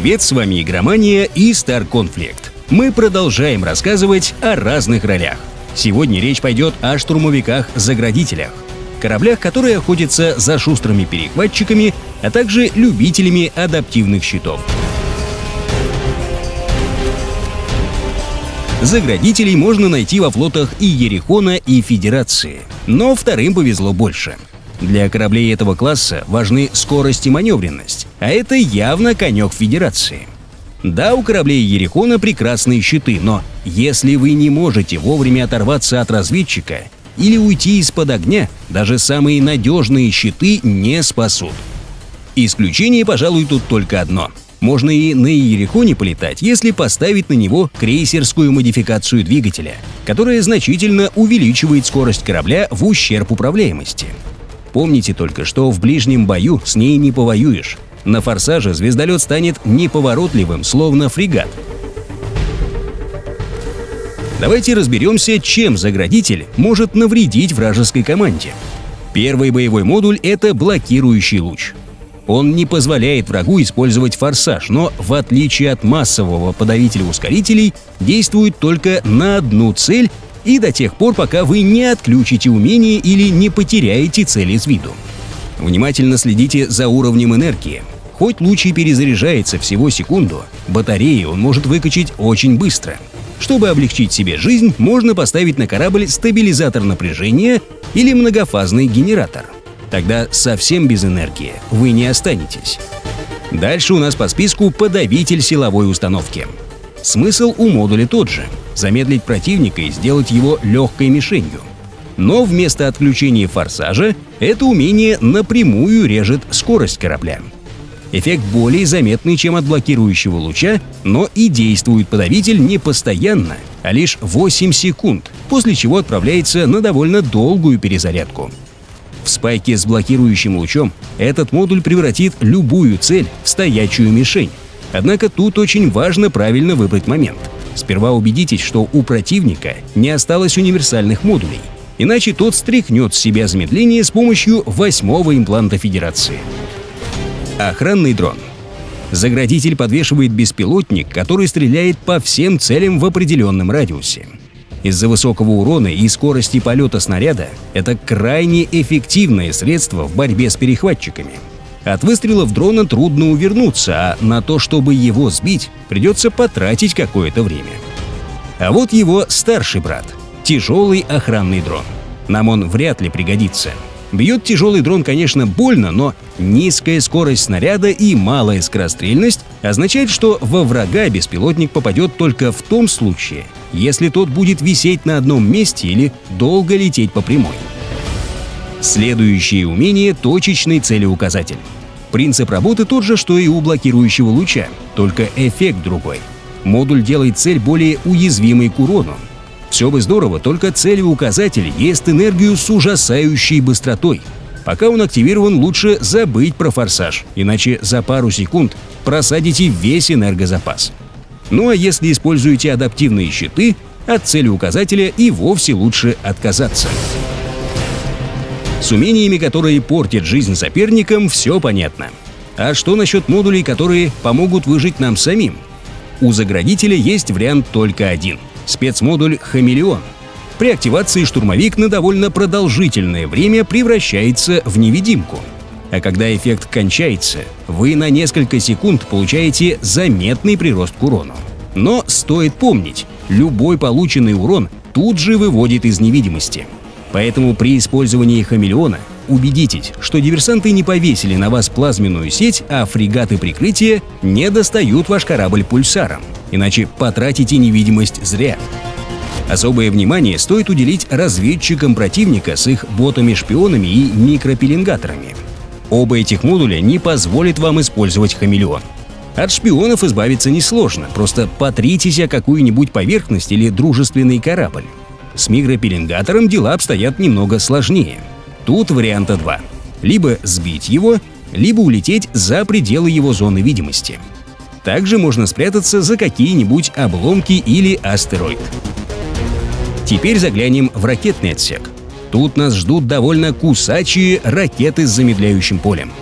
Привет, с вами Игромания и Star Conflict. Мы продолжаем рассказывать о разных ролях. Сегодня речь пойдет о штурмовиках-заградителях. Кораблях, которые охотятся за шустрыми перехватчиками, а также любителями адаптивных щитов. Заградителей можно найти во флотах и Ерехона, и Федерации. Но вторым повезло больше. Для кораблей этого класса важны скорость и маневренность, а это явно конек Федерации. Да, у кораблей Ерехона прекрасные щиты, но если вы не можете вовремя оторваться от разведчика или уйти из-под огня, даже самые надежные щиты не спасут. Исключение, пожалуй, тут только одно. Можно и на Иерихоне полетать, если поставить на него крейсерскую модификацию двигателя, которая значительно увеличивает скорость корабля в ущерб управляемости. Помните только, что в ближнем бою с ней не повоюешь. На форсаже звездолет станет неповоротливым, словно фрегат. Давайте разберемся, чем заградитель может навредить вражеской команде. Первый боевой модуль — это блокирующий луч. Он не позволяет врагу использовать форсаж, но в отличие от массового подавителя ускорителей, действует только на одну цель и до тех пор, пока вы не отключите умение или не потеряете цель из виду. Внимательно следите за уровнем энергии. Хоть луч и перезаряжается всего секунду, батареи он может выкачать очень быстро. Чтобы облегчить себе жизнь, можно поставить на корабль стабилизатор напряжения или многофазный генератор. Тогда совсем без энергии вы не останетесь. Дальше у нас по списку подавитель силовой установки. Смысл у модуля тот же – замедлить противника и сделать его легкой мишенью. Но вместо отключения форсажа это умение напрямую режет скорость корабля. Эффект более заметный, чем от блокирующего луча, но и действует подавитель не постоянно, а лишь 8 секунд, после чего отправляется на довольно долгую перезарядку. В спайке с блокирующим лучом этот модуль превратит любую цель в стоячую мишень, Однако тут очень важно правильно выбрать момент. Сперва убедитесь, что у противника не осталось универсальных модулей, иначе тот стряхнет с себя замедление с помощью восьмого импланта Федерации. Охранный дрон. Заградитель подвешивает беспилотник, который стреляет по всем целям в определенном радиусе. Из-за высокого урона и скорости полета снаряда это крайне эффективное средство в борьбе с перехватчиками – от выстрелов дрона трудно увернуться, а на то, чтобы его сбить, придется потратить какое-то время. А вот его старший брат – тяжелый охранный дрон. Нам он вряд ли пригодится. Бьет тяжелый дрон, конечно, больно, но низкая скорость снаряда и малая скорострельность означает, что во врага беспилотник попадет только в том случае, если тот будет висеть на одном месте или долго лететь по прямой. Следующее умение – точечный целеуказатель. Принцип работы тот же, что и у блокирующего луча, только эффект другой. Модуль делает цель более уязвимой к урону. Все бы здорово, только целеуказатель ест энергию с ужасающей быстротой. Пока он активирован, лучше забыть про форсаж, иначе за пару секунд просадите весь энергозапас. Ну а если используете адаптивные щиты, от целеуказателя и вовсе лучше отказаться. С умениями, которые портят жизнь соперникам, все понятно. А что насчет модулей, которые помогут выжить нам самим? У заградителя есть вариант только один – спецмодуль «Хамелеон». При активации штурмовик на довольно продолжительное время превращается в невидимку. А когда эффект кончается, вы на несколько секунд получаете заметный прирост к урону. Но стоит помнить, любой полученный урон тут же выводит из невидимости – Поэтому при использовании хамелеона убедитесь, что диверсанты не повесили на вас плазменную сеть, а фрегаты прикрытия не достают ваш корабль пульсаром, иначе потратите невидимость зря. Особое внимание стоит уделить разведчикам противника с их ботами-шпионами и микропеленгаторами. Оба этих модуля не позволят вам использовать хамелеон. От шпионов избавиться несложно, просто потритесь о какую-нибудь поверхность или дружественный корабль. С микропеленгатором дела обстоят немного сложнее. Тут варианта два. Либо сбить его, либо улететь за пределы его зоны видимости. Также можно спрятаться за какие-нибудь обломки или астероид. Теперь заглянем в ракетный отсек. Тут нас ждут довольно кусачие ракеты с замедляющим полем.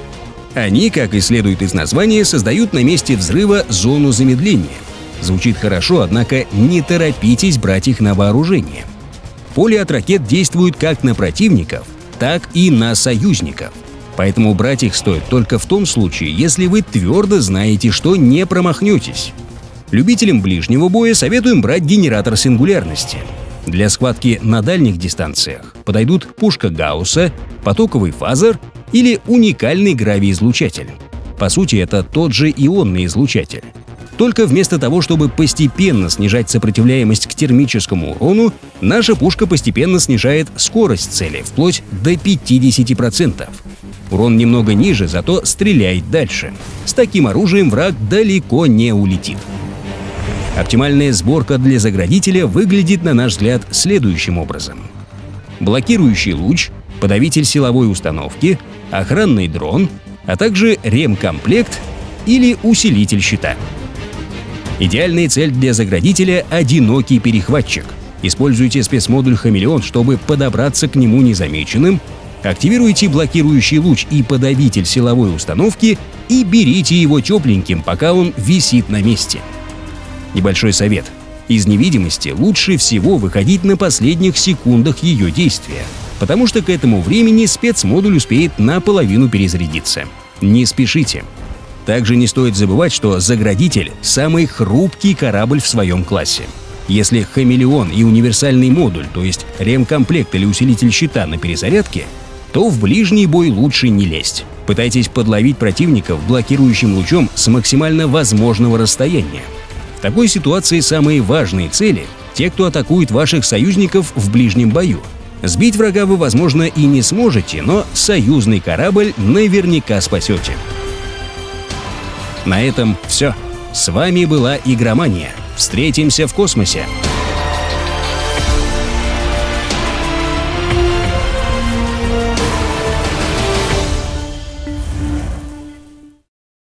Они, как и следует из названия, создают на месте взрыва зону замедления. Звучит хорошо, однако не торопитесь брать их на вооружение. Поле от ракет действует как на противников, так и на союзников. Поэтому брать их стоит только в том случае, если вы твердо знаете, что не промахнетесь. Любителям ближнего боя советуем брать генератор сингулярности. Для схватки на дальних дистанциях подойдут пушка Гаусса, потоковый фазер или уникальный гравиизлучатель. По сути, это тот же ионный излучатель. Только вместо того, чтобы постепенно снижать сопротивляемость к термическому урону, наша пушка постепенно снижает скорость цели, вплоть до 50%. Урон немного ниже, зато стреляет дальше. С таким оружием враг далеко не улетит. Оптимальная сборка для заградителя выглядит, на наш взгляд, следующим образом. Блокирующий луч, подавитель силовой установки, охранный дрон, а также ремкомплект или усилитель щита. Идеальная цель для заградителя – одинокий перехватчик. Используйте спецмодуль «Хамелеон», чтобы подобраться к нему незамеченным, активируйте блокирующий луч и подавитель силовой установки и берите его тепленьким, пока он висит на месте. Небольшой совет. Из невидимости лучше всего выходить на последних секундах ее действия, потому что к этому времени спецмодуль успеет наполовину перезарядиться. Не спешите. Также не стоит забывать, что Заградитель – самый хрупкий корабль в своем классе. Если хамелеон и универсальный модуль, то есть ремкомплект или усилитель щита на перезарядке, то в ближний бой лучше не лезть. Пытайтесь подловить противников блокирующим лучом с максимально возможного расстояния. В такой ситуации самые важные цели – те, кто атакует ваших союзников в ближнем бою. Сбить врага вы, возможно, и не сможете, но союзный корабль наверняка спасете. На этом все. С вами была Игромания. Встретимся в космосе.